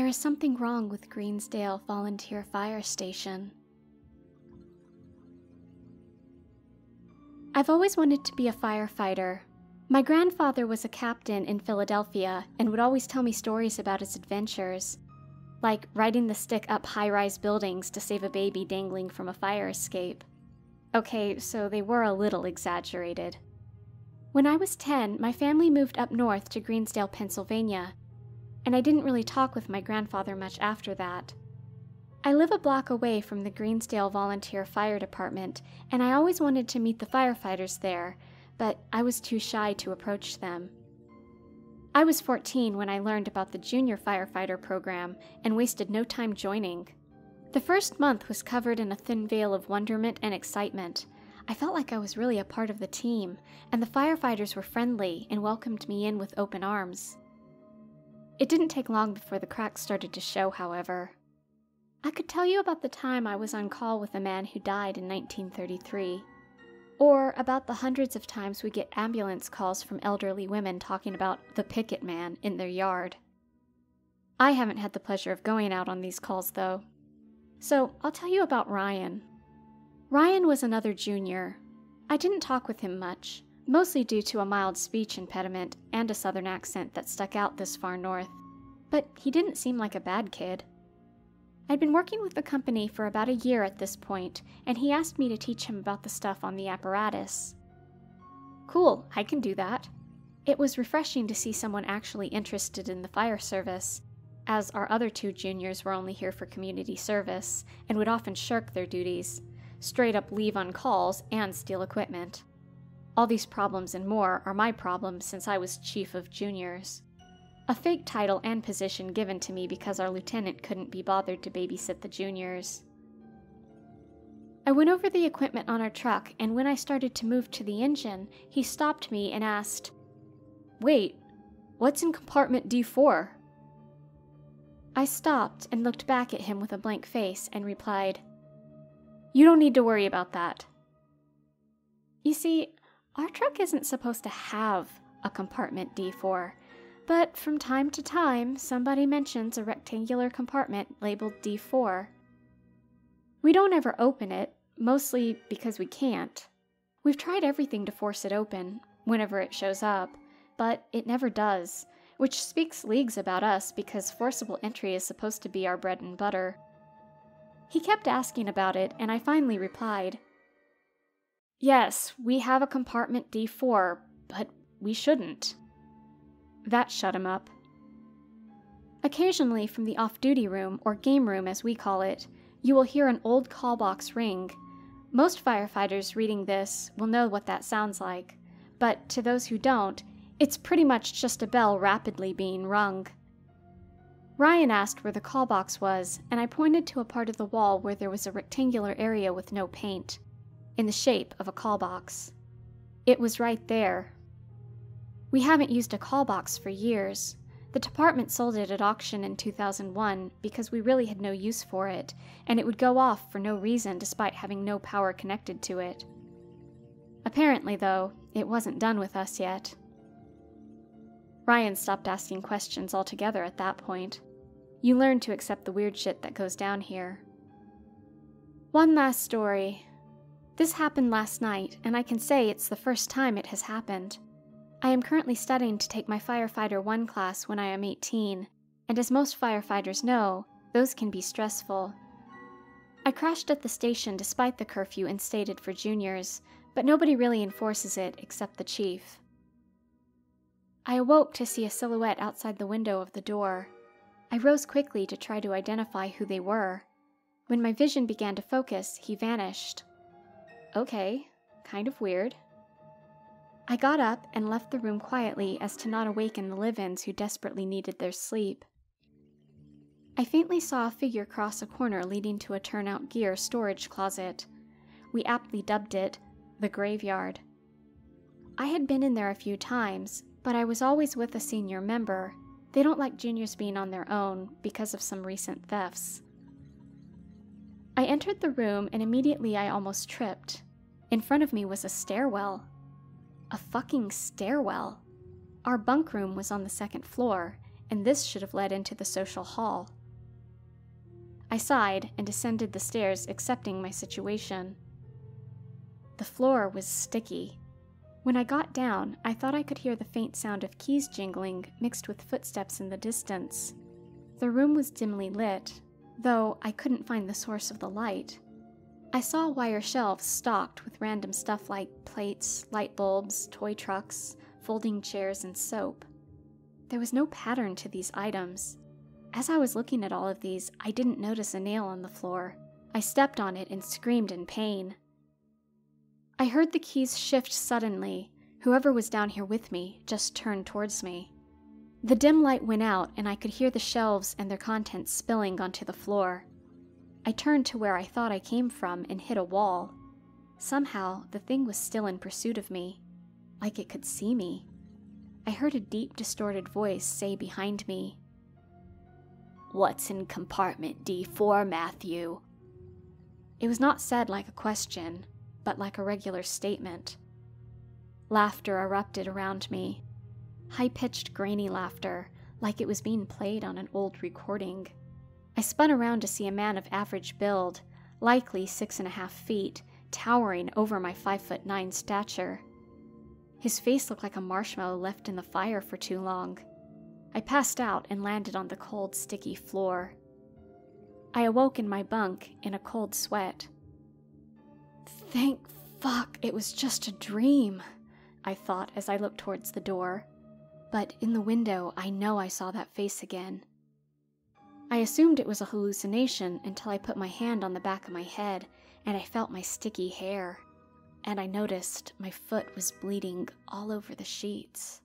There is something wrong with Greensdale Volunteer Fire Station. I've always wanted to be a firefighter. My grandfather was a captain in Philadelphia and would always tell me stories about his adventures, like riding the stick up high rise buildings to save a baby dangling from a fire escape. Okay, so they were a little exaggerated. When I was 10, my family moved up north to Greensdale, Pennsylvania, and I didn't really talk with my grandfather much after that. I live a block away from the Greensdale Volunteer Fire Department, and I always wanted to meet the firefighters there, but I was too shy to approach them. I was 14 when I learned about the junior firefighter program and wasted no time joining. The first month was covered in a thin veil of wonderment and excitement. I felt like I was really a part of the team, and the firefighters were friendly and welcomed me in with open arms. It didn't take long before the cracks started to show, however. I could tell you about the time I was on call with a man who died in 1933, or about the hundreds of times we get ambulance calls from elderly women talking about the picket man in their yard. I haven't had the pleasure of going out on these calls, though. So I'll tell you about Ryan. Ryan was another junior. I didn't talk with him much mostly due to a mild speech impediment and a southern accent that stuck out this far north. But he didn't seem like a bad kid. I'd been working with the company for about a year at this point, and he asked me to teach him about the stuff on the apparatus. Cool, I can do that. It was refreshing to see someone actually interested in the fire service, as our other two juniors were only here for community service and would often shirk their duties, straight up leave on calls, and steal equipment. All these problems and more are my problems since I was chief of juniors. A fake title and position given to me because our lieutenant couldn't be bothered to babysit the juniors. I went over the equipment on our truck, and when I started to move to the engine, he stopped me and asked, Wait, what's in compartment D4? I stopped and looked back at him with a blank face and replied, You don't need to worry about that. You see, our truck isn't supposed to have a compartment D4, but from time to time somebody mentions a rectangular compartment labeled D4. We don't ever open it, mostly because we can't. We've tried everything to force it open, whenever it shows up, but it never does, which speaks leagues about us because forcible entry is supposed to be our bread and butter. He kept asking about it, and I finally replied, Yes, we have a compartment D4, but we shouldn't. That shut him up. Occasionally, from the off duty room, or game room as we call it, you will hear an old call box ring. Most firefighters reading this will know what that sounds like, but to those who don't, it's pretty much just a bell rapidly being rung. Ryan asked where the call box was, and I pointed to a part of the wall where there was a rectangular area with no paint in the shape of a call box. It was right there. We haven't used a call box for years. The department sold it at auction in 2001 because we really had no use for it, and it would go off for no reason despite having no power connected to it. Apparently, though, it wasn't done with us yet. Ryan stopped asking questions altogether at that point. You learn to accept the weird shit that goes down here. One last story, this happened last night, and I can say it's the first time it has happened. I am currently studying to take my Firefighter 1 class when I am 18, and as most firefighters know, those can be stressful. I crashed at the station despite the curfew instated for juniors, but nobody really enforces it except the chief. I awoke to see a silhouette outside the window of the door. I rose quickly to try to identify who they were. When my vision began to focus, he vanished. Okay, kind of weird. I got up and left the room quietly as to not awaken the live ins who desperately needed their sleep. I faintly saw a figure cross a corner leading to a turnout gear storage closet. We aptly dubbed it the graveyard. I had been in there a few times, but I was always with a senior member. They don't like juniors being on their own because of some recent thefts. I entered the room and immediately I almost tripped. In front of me was a stairwell. A fucking stairwell. Our bunk room was on the second floor, and this should have led into the social hall. I sighed and descended the stairs, accepting my situation. The floor was sticky. When I got down, I thought I could hear the faint sound of keys jingling mixed with footsteps in the distance. The room was dimly lit, though I couldn't find the source of the light. I saw wire shelves stocked with random stuff like plates, light bulbs, toy trucks, folding chairs, and soap. There was no pattern to these items. As I was looking at all of these, I didn't notice a nail on the floor. I stepped on it and screamed in pain. I heard the keys shift suddenly. Whoever was down here with me just turned towards me. The dim light went out, and I could hear the shelves and their contents spilling onto the floor. I turned to where I thought I came from and hit a wall. Somehow, the thing was still in pursuit of me, like it could see me. I heard a deep, distorted voice say behind me, What's in compartment D4, Matthew? It was not said like a question, but like a regular statement. Laughter erupted around me. High pitched, grainy laughter, like it was being played on an old recording. I spun around to see a man of average build, likely six and a half feet, towering over my five foot nine stature. His face looked like a marshmallow left in the fire for too long. I passed out and landed on the cold, sticky floor. I awoke in my bunk in a cold sweat. Thank fuck it was just a dream, I thought as I looked towards the door. But in the window, I know I saw that face again. I assumed it was a hallucination until I put my hand on the back of my head and I felt my sticky hair. And I noticed my foot was bleeding all over the sheets.